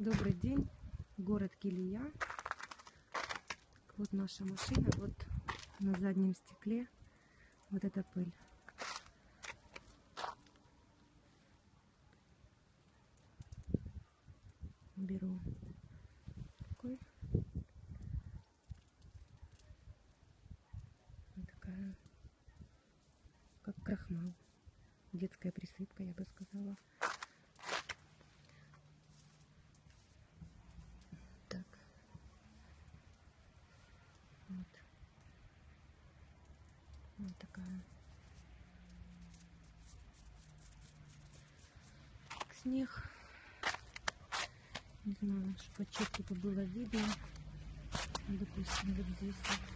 Добрый день, город Килия. Вот наша машина, вот на заднем стекле вот эта пыль. Беру такой. Вот такая, как крахмал. Детская присыпка, я бы сказала. Так. Вот. Вот такая. Снег. Не знаю, чтобы четко было видно. Допустим, вот здесь вот.